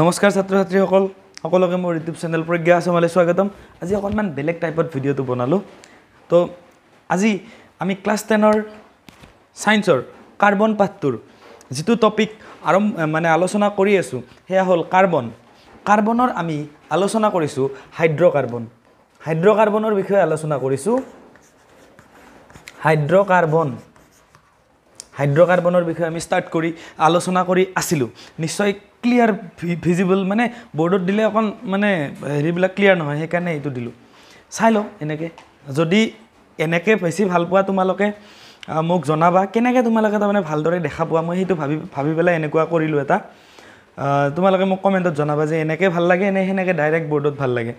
নমস্কাৰ ছাত্ৰ ছাত্ৰীসকল সকলোকে মোৰ ইউটিউব চেনেল প্ৰজ্ঞা আছামলৈ স্বাগতম। আজি অকণমান বেলেগ টাইপত ভিডিঅ'টো বনালোঁ। তো আজি আমি ক্লাছ টেনৰ ছায়েন্সৰ কাৰ্বন পাঠটোৰ যিটো টপিক আৰম্ভ মানে আলোচনা কৰি আছোঁ সেয়া হ'ল কাৰ্বন কাৰ্বনৰ আমি আলোচনা কৰিছোঁ হাইড্ৰ'কাৰ্বন হাইড্ৰ'কাৰ্বনৰ বিষয়ে আলোচনা কৰিছোঁ। হাইড্ৰ'কাৰ্বন হাইড্ৰ'কাৰ্বনৰ বিষয়ে আমি ষ্টাৰ্ট কৰি আলোচনা কৰি আছিলোঁ। নিশ্চয় ক্লিয়াৰ ভিজিবল মানে বৰ্ডত দিলে অকণ মানে হেৰিবিলাক ক্লিয়াৰ নহয় সেইকাৰণে এইটো দিলোঁ। চাই লওঁ এনেকৈ। যদি এনেকৈ বেছি ভাল পোৱা তোমালোকে মোক জনাবা কেনেকৈ তোমালোকে তাৰমানে ভালদৰে দেখা পোৱা মই সেইটো ভাবি ভাবি পেলাই এনেকুৱা কৰিলোঁ এটা। তোমালোকে মোক কমেণ্টত জনাবা যে এনেকৈ ভাল লাগে নে সেনেকৈ ডাইৰেক্ট বৰ্ডত ভাল লাগে।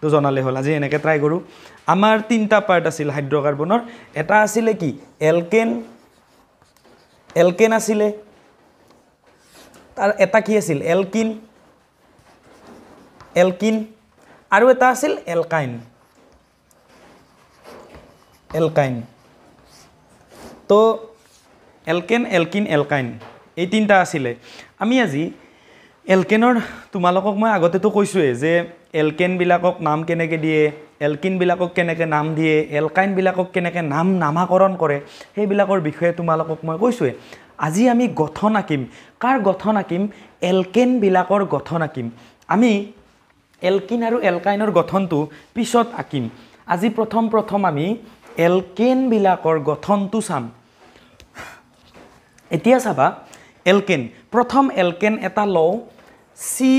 তো জনালে হ'ল আজি এনেকৈ ট্ৰাই কৰোঁ। আমাৰ তিনিটা পাৰ্ট আছিল হাইড্ৰ'কাৰ্বনৰ এটা আছিলে কি? এলকেন এলকেন আছিলে? তাৰ এটা কি আছিল? এলকিন? এলকিন? আৰু এটা আছিল এলকাইন। এলকাইন। তো এলকেন এলকিন এলকাইন এই তিনিটা আছিলে। আমি আজি এলকেনৰ তোমালোকক মই আগতেতো কৈছোঁৱেই যে এলকেনবিলাকক নাম কেনেকৈ দিয়ে এলকিনবিলাকক কেনেকৈ নাম দিয়ে এলকাইনবিলাকক কেনেকৈ নাম নামাকৰণ কৰে সেইবিলাকৰ বিষয়ে তোমালোকক মই কৈছোঁৱেই। আজি আমি গঠন আঁকিম। কাৰ গঠন আঁকিম? এলকেনবিলাকৰ গঠন আঁকিম। আমি এলকিন আৰু এলকাইনৰ গঠনটো পিছত আঁকিম। আজি প্ৰথম প্ৰথম আমি এলকেনবিলাকৰ গঠনটো চাম। এতিয়া চাবা এলকেন। প্ৰথম এলকেন এটা লওঁ চি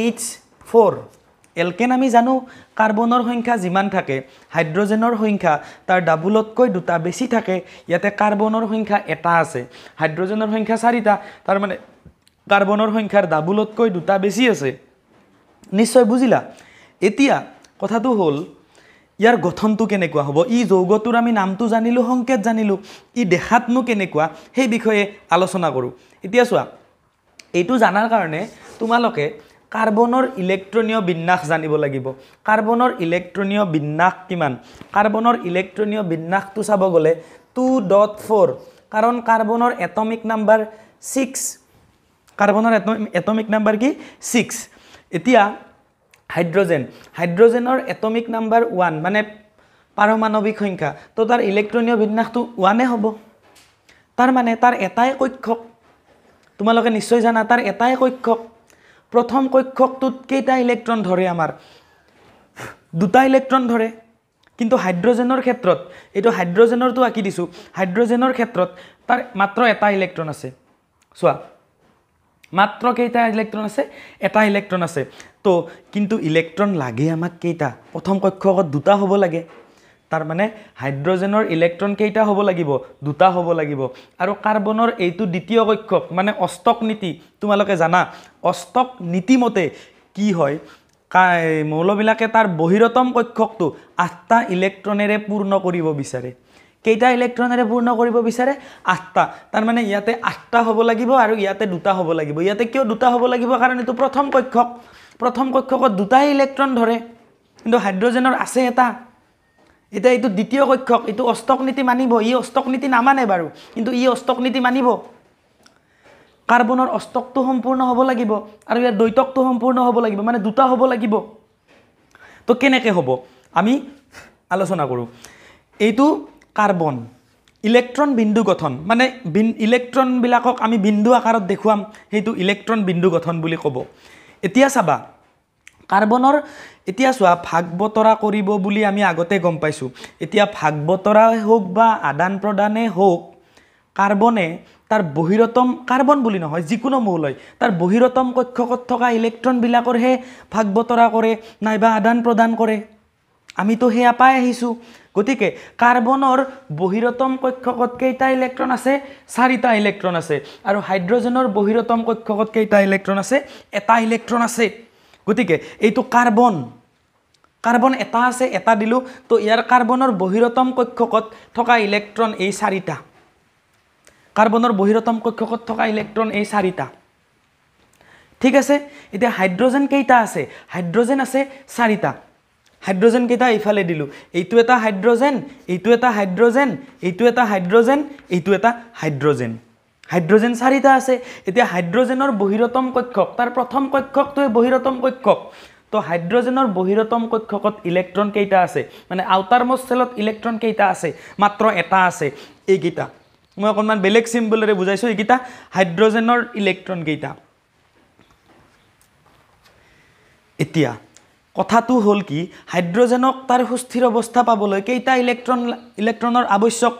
এইচ ফ'ৰ। এলকেন আমি জানো কাৰ্বনৰ সংখ্যা যিমান থাকে হাইড্ৰজেনৰ সংখ্যা তাৰ ডাবুলতকৈ দুটা বেছি থাকে ইয়াতে কাৰ্বনৰ সংখ্যা এটা আছে। হাইড্ৰজেনৰ সংখ্যা চাৰিটা তাৰমানে কাৰ্বনৰ সংখ্যাৰ ডাবুলতকৈ দুটা বেছি আছে। নিশ্চয় বুজিলা? এতিয়া কথাটো হ'ল ইয়াৰ গঠনটো কেনেকুৱা হ'ব? ই যৌগটোৰ আমি নামটো জানিলোঁ সংকেত জানিলোঁ ই দেখাতনো কেনেকুৱা সেই বিষয়ে আলোচনা কৰোঁ। এতিয়া চোৱা এইটো জনাৰ কাৰণে তোমালোকে কাৰ্বনৰ ইলেক্ট্ৰনীয় বিন্যাস জানিব লাগিব। কাৰ্বনৰ ইলেক্ট্ৰনীয় বিন্যাস কিমান? কাৰ্বনৰ ইলেক্ট্ৰনীয় বিন্যাসটো চাব গ'লে টু ডট ফ'ৰ কাৰণ কাৰ্বনৰ এটমিক নাম্বাৰ ছিক্স কাৰ্বনৰ এটমিক নাম্বাৰ কি? ছিক্স এতিয়া হাইড্ৰজেন। হাইড্ৰজেনৰ এটমিক নাম্বাৰ ওৱান মানে পাৰমাণৱিক সংখ্যা। তো তাৰ ইলেক্ট্ৰনীয় বিন্যাসটো ওৱানে হ'ব। তাৰ মানে তাৰ এটাই কক্ষক তোমালোকে নিশ্চয় জানা তাৰ এটাই কক্ষক প্ৰথম কক্ষকটোত কেইটা ইলেক্ট্ৰন ধৰে আমাৰ? দুটা ইলেক্ট্ৰন ধৰে। কিন্তু হাইড্ৰজেনৰ ক্ষেত্ৰত এইটো হাইড্ৰজেনৰটো আঁকি দিছোঁ হাইড্ৰজেনৰ ক্ষেত্ৰত তাৰ মাত্ৰ এটা ইলেক্ট্ৰন আছে। চোৱা মাত্ৰ কেইটা ইলেক্ট্ৰন আছে এটা ইলেক্ট্ৰন আছে। তো কিন্তু ইলেক্ট্ৰন লাগে আমাক কেইটা? প্ৰথম কক্ষকত দুটা হ'ব লাগে। তাৰমানে হাইড্ৰজেনৰ ইলেক্ট্ৰন কেইটা হ'ব লাগিব দুটা হ'ব লাগিব। আৰু কাৰ্বনৰ এইটো দ্বিতীয় কক্ষক মানে অষ্টক নীতি তোমালোকে জানা অষ্টক নীতিমতে কি হয় মৌলবিলাকে তাৰ বহিৰতম কক্ষকটো আঠটা ইলেক্ট্ৰনেৰে পূৰ্ণ কৰিব বিচাৰে। কেইটা ইলেক্ট্ৰনেৰে পূৰ্ণ কৰিব বিচাৰে? আঠটা। তাৰমানে ইয়াতে আঠটা হ'ব লাগিব আৰু ইয়াতে দুটা হ'ব লাগিব। ইয়াতে কিয় দুটা হ'ব লাগিব? কাৰণ এইটো প্ৰথম কক্ষক। প্ৰথম কক্ষকত দুটাই ইলেক্ট্ৰন ধৰে। কিন্তু হাইড্ৰজেনৰ আছে এটা। এতিয়া এইটো দ্বিতীয় কক্ষক এইটো অষ্টক নীতি মানিব ই অষ্টক নীতি নামানে বাৰু কিন্তু ই অষ্টক নীতি মানিব। কাৰ্বনৰ অষ্টকটো সম্পূৰ্ণ হ'ব লাগিব আৰু ইয়াৰ দ্বৈতকটো সম্পূৰ্ণ হ'ব লাগিব মানে দুটা হ'ব লাগিব। তো কেনেকৈ হ'ব? আমি আলোচনা কৰোঁ। এইটো কাৰ্বন ইলেক্ট্ৰন বিন্দু গঠন মানে বিন ইলেক্ট্ৰনবিলাকক আমি বিন্দু আকাৰত দেখুৱাম সেইটো ইলেক্ট্ৰন বিন্দু গঠন বুলি ক'ব। এতিয়া চাবা কাৰ্বনৰ এতিয়া চোৱা ভাগ বতৰা কৰিব বুলি আমি আগতে গম পাইছোঁ। এতিয়া ভাগ বতৰাই হওক বা আদান প্ৰদানেই হওক কাৰ্বনে তাৰ বহিৰতম কাৰ্বন বুলি নহয় যিকোনো মৌলয় তাৰ বহিৰতম কক্ষকত থকা ইলেক্ট্ৰনবিলাকৰহে ভাগ বতৰা কৰে নাইবা আদান প্ৰদান কৰে। আমিতো সেয়া পাই আহিছোঁ। গতিকে কাৰ্বনৰ বহিৰতম কক্ষকত কেইটা ইলেক্ট্ৰন আছে? চাৰিটা ইলেক্ট্ৰন আছে। আৰু হাইড্ৰজেনৰ বহিৰতম কক্ষকত কেইটা ইলেক্ট্ৰন আছে? এটা ইলেক্ট্ৰন আছে। গতিকে এইটো কাৰ্বন। কাৰ্বন এটা আছে এটা দিলোঁ। তো ইয়াৰ কাৰ্বনৰ বহিৰতম কক্ষকত থকা ইলেক্ট্ৰন এই চাৰিটা। কাৰ্বনৰ বহিৰতম কক্ষকত থকা ইলেক্ট্ৰন এই চাৰিটা। ঠিক আছে? এতিয়া হাইড্ৰজেন কেইটা আছে? হাইড্ৰজেন আছে চাৰিটা। হাইড্ৰজেন কেইটা এইফালে দিলোঁ। এইটো এটা হাইড্ৰজেন এইটো এটা হাইড্ৰজেন এইটো এটা হাইড্ৰজেন এইটো এটা হাইড্ৰজেন। হাইড্ৰজেন চাৰিটা আছে। এতিয়া হাইড্ৰজেনৰ বহিৰতম কক্ষক তাৰ প্ৰথম কক্ষকটোৱে বহিৰতম কক্ষক। তো হাইড্ৰজেনৰ বহিৰতম কক্ষকত ইলেক্ট্ৰন কেইটা আছে? মানে আউটাৰ মষ্ট চেলত ইলেক্ট্ৰন কেইটা আছে? মাত্ৰ এটা আছে এইকেইটা। মই অকণমান বেলেগ চিম্বলেৰে বুজাইছোঁ এইকেইটা হাইড্ৰজেনৰ ইলেক্ট্ৰন কেইটা। এতিয়া কথাটো হ'ল কি হাইড্ৰজেনক তাৰ সুস্থিৰ অৱস্থা পাবলৈ কেইটা ইলেক্ট্ৰন ইলেক্ট্ৰনৰ আৱশ্যক?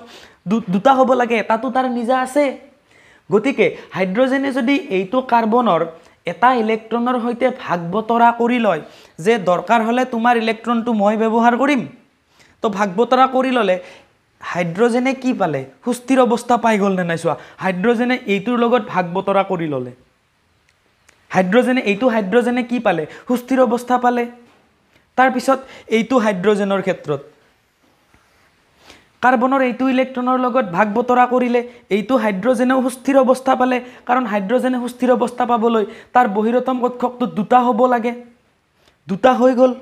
দুটা হ'ব লাগে এটাতো তাৰ নিজা আছে। গতিকে হাইড্ৰজেনে যদি এইটো কাৰ্বনৰ এটা ইলেক্ট্ৰনৰ সৈতে ভাগ বতৰা কৰি লয় যে দৰকাৰ হ'লে তোমাৰ ইলেক্ট্ৰনটো মই ব্যৱহাৰ কৰিম তো ভাগ বতৰা কৰি ল'লে হাইড্ৰজেনে কি পালে? সুস্থিৰ অৱস্থা পাই গ'ল নে নাই চোৱা? হাইড্ৰজেনে এইটোৰ লগত ভাগ বতৰা কৰি ল'লে। হাইড্ৰজেনে এইটো হাইড্ৰজেনে কি পালে? সুস্থিৰ অৱস্থা পালে। তাৰপিছত এইটো হাইড্ৰজেনৰ ক্ষেত্ৰত। কাৰ্বনৰ এইটো ইলেক্ট্ৰনৰ লগত ভাগ বতৰা কৰিলে এইটো হাইড্ৰজেনেও সুস্থিৰ অৱস্থা পালে। কাৰণ হাইড্ৰজেনে সুস্থিৰ অৱস্থা পাবলৈ তাৰ বহিৰতম কক্ষকটোত দুটা হ'ব লাগে। দুটা হৈ গ'ল।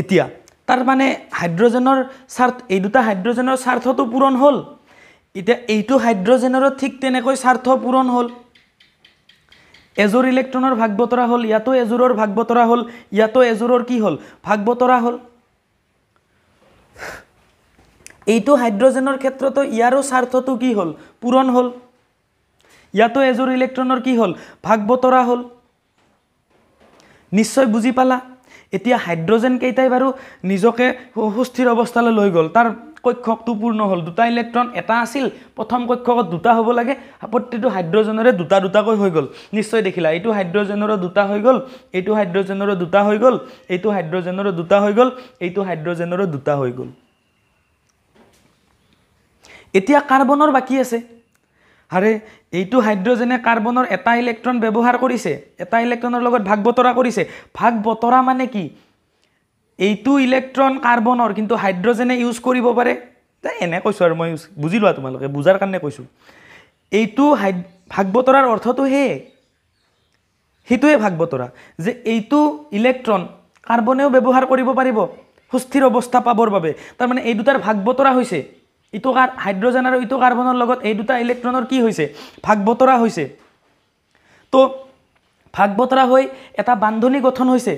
এতিয়া তাৰ মানে হাইড্ৰজেনৰ স্বাৰ্থ এই দুটা হাইড্ৰজেনৰ স্বাৰ্থটো পূৰণ হ'ল। এতিয়া এইটো হাইড্ৰজেনৰো ঠিক তেনেকৈ স্বাৰ্থ পূৰণ হ'ল। এজোৰ ইলেক্ট্ৰনৰ ভাগ বতৰা হ'ল ইয়াতো এজোৰৰ ভাগ বতৰা হ'ল ইয়াতো এজোৰৰ কি হ'ল? ভাগ বতৰা হ'ল। এইটো হাইড্ৰজেনৰ ক্ষেত্ৰতো ইয়াৰো স্বাৰ্থটো কি হ'ল? পূৰণ হ'ল। ইয়াতো এজোৰ ইলেক্ট্ৰনৰ কি হ'ল? ভাগ বতৰা হ'ল। নিশ্চয় বুজি পালা? এতিয়া হাইড্ৰজেন কেইটাই বাৰু নিজকে সুস্থিৰ অৱস্থালৈ লৈ গ'ল। তাৰ কক্ষকটো পূৰ্ণ হ'ল। দুটা ইলেক্ট্ৰন এটা আছিল। প্ৰথম কক্ষকত দুটা হ'ব লাগে। প্ৰত্যেকটো হাইড্ৰজেনৰে দুটা দুটাকৈ হৈ গ'ল। নিশ্চয় দেখিলা? এইটো হাইড্ৰজেনৰো দুটা হৈ গ'ল। এইটো হাইড্ৰজেনৰো দুটা হৈ গ'ল। এইটো হাইড্ৰজেনৰো দুটা হৈ গ'ল। এইটো হাইড্ৰজেনৰো দুটা হৈ গ'ল। এতিয়া কাৰ্বনৰ বাকী আছে। আৰে এইটো হাইড্ৰজেনে কাৰ্বনৰ এটা ইলেক্ট্ৰন ব্যৱহাৰ কৰিছে এটা ইলেক্ট্ৰনৰ লগত ভাগ বতৰা কৰিছে। ভাগ বতৰা মানে কি? এইটো ইলেক্ট্ৰন কাৰ্বনৰ কিন্তু হাইড্ৰজেনে ইউজ কৰিব পাৰে। এনে কৈছোঁ আৰু মই ইউজ- বুজি লোৱা তোমালোকে বুজাৰ কাৰণে কৈছোঁ। এইটো হাই ভাগ বতৰাৰ অৰ্থটো সেয়ে। সেইটোৱে ভাগ বতৰা যে এইটো ইলেক্ট্ৰন কাৰ্বনেও ব্যৱহাৰ কৰিব পাৰিব সুস্থিৰ অৱস্থা পাবৰ বাবে। তাৰমানে এই দুটাৰ ভাগ বতৰা হৈছে। ইটো কাৰ হাইড্ৰজেন আৰু ইটো কাৰ্বনৰ লগত এই দুটা ইলেক্ট্ৰনৰ কি হৈছে? ভাগ বতৰা হৈছে। তো ভাগ বতৰা হৈ এটা বান্ধনি গঠন হৈছে।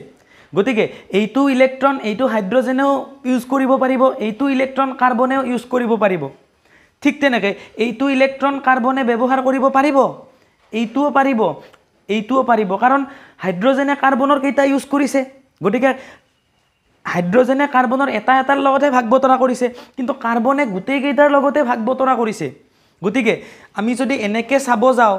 গতিকে এইটো ইলেক্ট্ৰন এইটো হাইড্ৰজেনেও ইউজ কৰিব পাৰিব এইটো ইলেক্ট্ৰন কাৰ্বনেও ইউজ কৰিব পাৰিব। ঠিক তেনেকৈ এইটো ইলেক্ট্ৰন কাৰ্বনে ব্যৱহাৰ কৰিব পাৰিব এইটোও পাৰিব এইটোও পাৰিব। কাৰণ হাইড্ৰজেনে কাৰ্বনৰ কেইটা ইউজ কৰিছে। গতিকে হাইড্ৰজেনে কাৰ্বনৰ এটা এটাৰ লগতে ভাগ বতৰা কৰিছে কিন্তু কাৰ্বনে গোটেইকেইটাৰ লগতে ভাগ বতৰা কৰিছে। গতিকে আমি যদি এনেকৈ চাব যাওঁ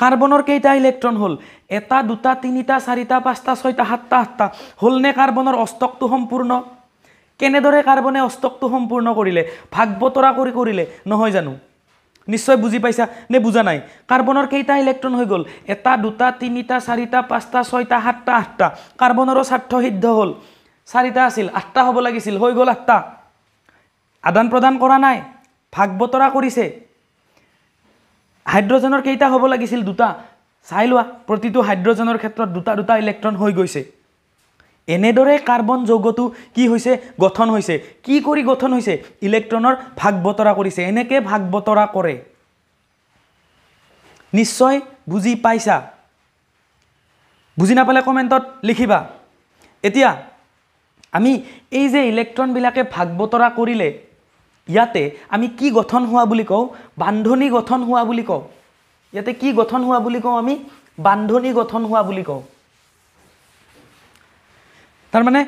কাৰ্বনৰ কেইটা ইলেক্ট্ৰন হ'ল? এটা দুটা তিনিটা চাৰিটা পাঁচটা ছয়টা সাতটা আঠটা। হ'লনে কাৰ্বনৰ অষ্টকটো সম্পূৰ্ণ? কেনেদৰে কাৰ্বনে অষ্টকটো সম্পূৰ্ণ কৰিলে? ভাগ বতৰা কৰি কৰিলে নহয় জানো? নিশ্চয় বুজি পাইছা নে বুজা নাই? কাৰ্বনৰ কেইটা ইলেক্ট্ৰন হৈ গ'ল? এটা দুটা তিনিটা চাৰিটা পাঁচটা ছয়টা সাতটা আঠটা। কাৰ্বনৰো স্বাৰ্থ সিদ্ধ হ'ল। চাৰিটা আছিল আঠটা হ'ব লাগিছিল হৈ গ'ল আঠটা। আদান প্ৰদান কৰা নাই ভাগ বতৰা কৰিছে। হাইড্ৰজেনৰ কেইটা হ'ব লাগিছিল? দুটা। চাই লোৱা প্ৰতিটো হাইড্ৰজেনৰ ক্ষেত্ৰত দুটা দুটা ইলেক্ট্ৰন হৈ গৈছে। এনেদৰে কাৰ্বন যৌগটো কি হৈছে? গঠন হৈছে। কি কৰি গঠন হৈছে? ইলেক্ট্ৰনৰ ভাগ বতৰা কৰিছে। এনেকৈ ভাগ বতৰা কৰে। নিশ্চয় বুজি পাইছা। বুজি নাপালে কমেণ্টত লিখিবা। এতিয়া আমি এই যে ইলেক্ট্ৰনবিলাকে ভাগ বতৰা কৰিলে ইয়াতে আমি কি গঠন হোৱা বুলি কওঁ? বান্ধনি গঠন হোৱা বুলি কওঁ। ইয়াতে কি গঠন হোৱা বুলি কওঁ আমি? বান্ধনি গঠন হোৱা বুলি কওঁ। তাৰমানে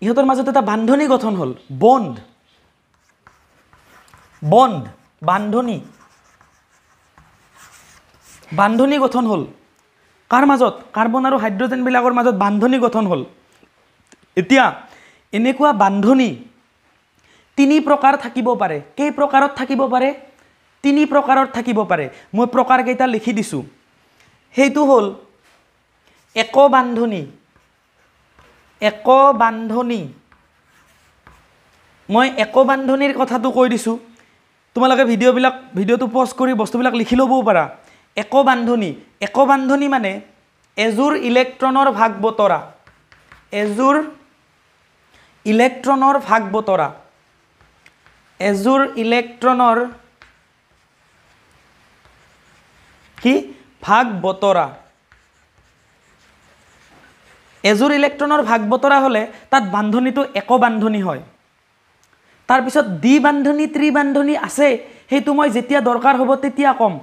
ইহঁতৰ মাজত এটা বান্ধনি গঠন হ'ল। Bond bond bandhani. বান্ধনি গঠন হ'ল। কাৰ মাজত? কাৰ্বন আৰু হাইড্ৰজেনবিলাকৰ মাজত বান্ধনি গঠন হ'ল। এতিয়া এনেকুৱা বান্ধনি তিনি প্ৰকাৰ থাকিব পাৰে। কেই প্ৰকাৰত থাকিব পাৰে? তিনি প্ৰকাৰত থাকিব পাৰে। মই প্ৰকাৰকেইটা লিখি দিছোঁ। সেইটো হ'ল এক বান্ধনি। এক বান্ধনি। মই এক বান্ধনিৰ কথাটো কৈ দিছোঁ। তোমালোকে ভিডিঅ'বিলাক ভিডিঅ'টো পজ কৰি বস্তুবিলাক লিখি ল'বও পাৰা। এক বান্ধনি। এক বান্ধনি মানে এযোৰ ইলেক্ট্ৰনৰ ভাগ বতৰা। এযোৰ ইলেক্ট্ৰনৰ ভাগ বতৰা। এযোৰ ইলেক্ট্ৰনৰ কি? ভাগ বতৰা। এযোৰ ইলেক্ট্ৰনৰ ভাগ বতৰা হ'লে তাত বান্ধনীটো একবান্ধনী হয়। তাৰপিছত দ্বি বান্ধনী ত্ৰিবান্ধনী আছে সেইটো মই যেতিয়া দৰকাৰ হ'ব তেতিয়া ক'ম।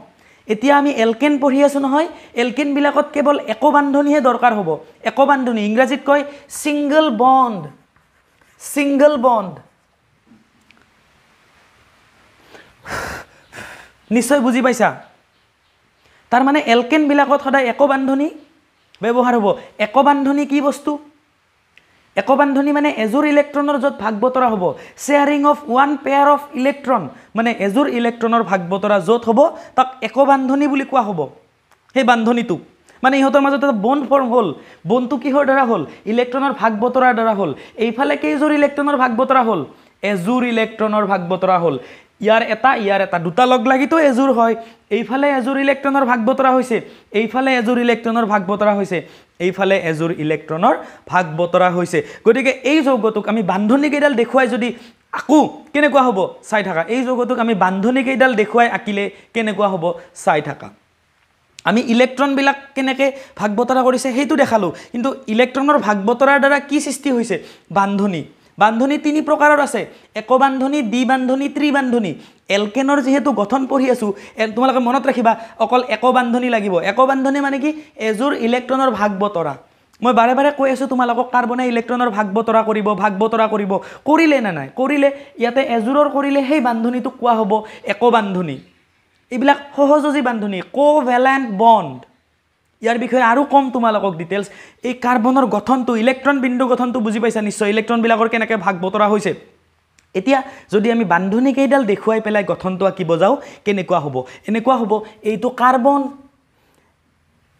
এতিয়া আমি এলকেন পঢ়ি আছোঁ নহয় এলকেনবিলাকত কেৱল একবান্ধনীহে দৰকাৰ হ'ব। একবান্ধনী ইংৰাজীত কয় ছিংগল বণ্ড। Single bond. নিশ্চয় বুজি পাইছা? তাৰমানে এলকেনবিলাকত সদায় একবান্ধনী ব্যৱহাৰ হ'ব। একবান্ধনী কি বস্তু? একবান্ধনী মানে এযোৰ ইলেক্ট্ৰনৰ য'ত ভাগ বতৰা হ'ব। Sharing of one pair of electron মানে এযোৰ ইলেক্ট্ৰনৰ ভাগ বতৰা য'ত হ'ব তাক একবান্ধনী বুলি কোৱা হ'ব। সেই বান্ধনীটোক মানে ইহঁতৰ মাজত এটা বন ফৰ্ম হ'ল। বনটো কিহৰ দ্বাৰা হ'ল? ইলেক্ট্ৰনৰ ভাগ বতৰাৰ দ্বাৰা হ'ল। এইফালে কেইযোৰ ইলেক্ট্ৰনৰ ভাগ বতৰা হ'ল? এযোৰ ইলেক্ট্ৰনৰ ভাগ বতৰা হ'ল। ইয়াৰ এটা ইয়াৰ এটা। দুটা লগ লাগিতো এযোৰ হয়। এইফালে এযোৰ ইলেক্ট্ৰনৰ ভাগ বতৰা হৈছে। এইফালে এযোৰ ইলেক্ট্ৰনৰ ভাগ বতৰা হৈছে। এইফালে এযোৰ ইলেক্ট্ৰনৰ ভাগ বতৰা হৈছে। গতিকে এই যৌগটোক আমি বান্ধনীকেইডাল দেখুৱাই যদি আকো কেনেকুৱা হ'ব? চাই থাকা। এই যৌগটোক আমি বান্ধনীকেইডাল দেখুৱাই আঁকিলে কেনেকুৱা হ'ব? চাই থাকা। আমি ইলেক্ট্ৰনবিলাক কেনেকৈ ভাগ বতৰা কৰিছে সেইটো দেখালোঁ। কিন্তু ইলেক্ট্ৰনৰ ভাগ বতৰাৰ দ্বাৰা কি সৃষ্টি হৈছে? বান্ধনী। বান্ধনী তিনি প্ৰকাৰৰ আছে। একবান্ধনী দ্বিবান্ধনী ত্ৰিবান্ধনী এলকেনৰ যিহেতু গঠন পঢ়ি আছোঁ তোমালোকে মনত ৰাখিবা অকল একবান্ধনী লাগিব। একবান্ধনী মানে কি? এযোৰ ইলেক্ট্ৰনৰ ভাগ বতৰা। মই বাৰে বাৰে কৈ আছোঁ তোমালোকক কাৰ্বনে ইলেক্ট্ৰনৰ ভাগ বতৰা কৰিব ভাগ বতৰা কৰিব কৰিলে নে নাই? কৰিলে ইয়াতে এযোৰৰ কৰিলে সেই বান্ধনীটোক কোৱা হ'ব একবান্ধনী এইবিলাক সহযোজী বান্ধনী কোভেলেণ্ট বণ্ড। ইয়াৰ বিষয়ে আৰু কম তোমালোকক ডিটেইলছ এই কাৰ্বনৰ গঠনটো ইলেক্ট্ৰন বিন্দু গঠনটো বুজি পাইছা নিশ্চয়? ইলেক্ট্ৰনবিলাকৰ কেনেকৈ ভাগ বতৰা হৈছে? এতিয়া যদি আমি বান্ধনী কেইডাল দেখুৱাই পেলাই গঠনটো আঁকিব যাওঁ কেনেকুৱা হ'ব? এনেকুৱা হ'ব এইটো কাৰ্বন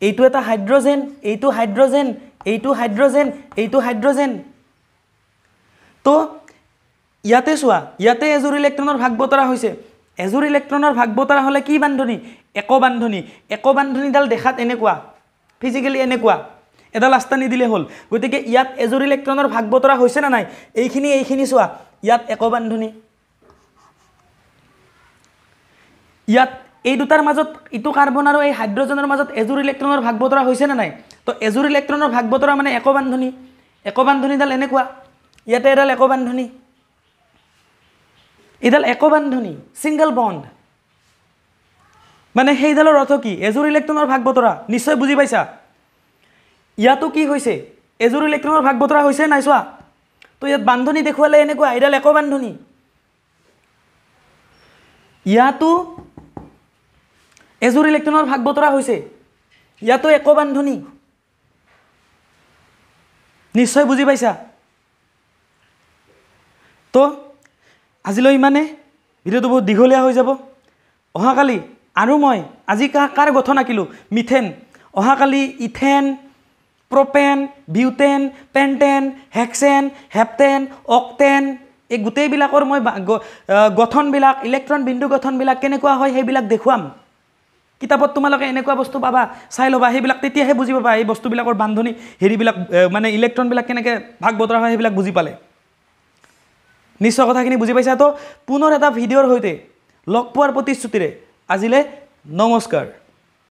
এইটো এটা হাইড্ৰজেন এইটো হাইড্ৰজেন এইটো হাইড্ৰজেন এইটো হাইড্ৰজেন। তো ইয়াতে চোৱা ইয়াতে এযোৰ ইলেক্ট্ৰনৰ ভাগ বতৰা হৈছে। এযোৰ ইলেক্ট্ৰনৰ ভাগ বতৰা হ'লে কি বান্ধনী? একবান্ধনী একবান্ধনীডাল দেখাত এনেকুৱা। ফিজিকেলি এনেকুৱা। এডাল আস্থা নিদিলে হ'ল। গতিকে ইয়াত এযোৰ ইলেক্ট্ৰনৰ ভাগ বতৰা হৈছে নে নাই? এইখিনি এইখিনি চোৱা। ইয়াত একবান্ধনী ইয়াত এই দুটাৰ মাজত ইটো কাৰ্বন আৰু এই হাইড্ৰজেনৰ মাজত এযোৰ ইলেক্ট্ৰনৰ ভাগ বতৰা হৈছে নে নাই? তো এযোৰ ইলেক্ট্ৰনৰ ভাগ বতৰা মানে একবান্ধনী একবান্ধনীডাল এনেকুৱা। ইয়াতে এডাল একবান্ধনী এইডাল একবান্ধনী ছিংগল বণ্ড মানে সেইডালৰ অৰ্থ কি? এযোৰ ইলেক্ট্ৰনৰ ভাগ বতৰা নিশ্চয় বুজি পাইছা? ইয়াতো কি হৈছে? এযোৰ ইলেক্ট্ৰনৰ ভাগ বতৰা হৈছে নাই চোৱা? তো ইয়াত বান্ধনী দেখুৱালে এনেকুৱা এইডাল একবান্ধনী ইয়াতো এযোৰ ইলেক্ট্ৰনৰ ভাগ বতৰা হৈছে ইয়াতো একবান্ধনী নিশ্চয় বুজি পাইছা? তো আজিলৈ ইমানে? ভিডিঅ'টো বহুত দীঘলীয়া হৈ যাব। অহাকালি আৰু মই আজি কা কাৰ গঠন আঁকিলোঁ? মিথেন। অহাকালি ethane propane butane pentane hexane heptane octane এই গোটেইবিলাকৰ মই গঠনবিলাক ইলেক্ট্ৰন বিন্দু গঠনবিলাক কেনেকুৱা হয় সেইবিলাক দেখুৱাম। কিতাপত তোমালোকে এনেকুৱা বস্তু পাবা চাই ল'বা সেইবিলাক তেতিয়াহে বুজি পাবা এই বস্তুবিলাকৰ বান্ধনি হেৰিবিলাক মানে ইলেক্ট্ৰনবিলাক কেনেকৈ ভাগ বতৰা হয় সেইবিলাক বুজি পালে। নিশ্চয় কথাখিনি বুজি পাইছা? তো পুনৰ এটা ভিডিঅ'ৰ সৈতে লগ পোৱাৰ প্ৰতিশ্ৰুতিৰে আজিলৈ নমস্কাৰ।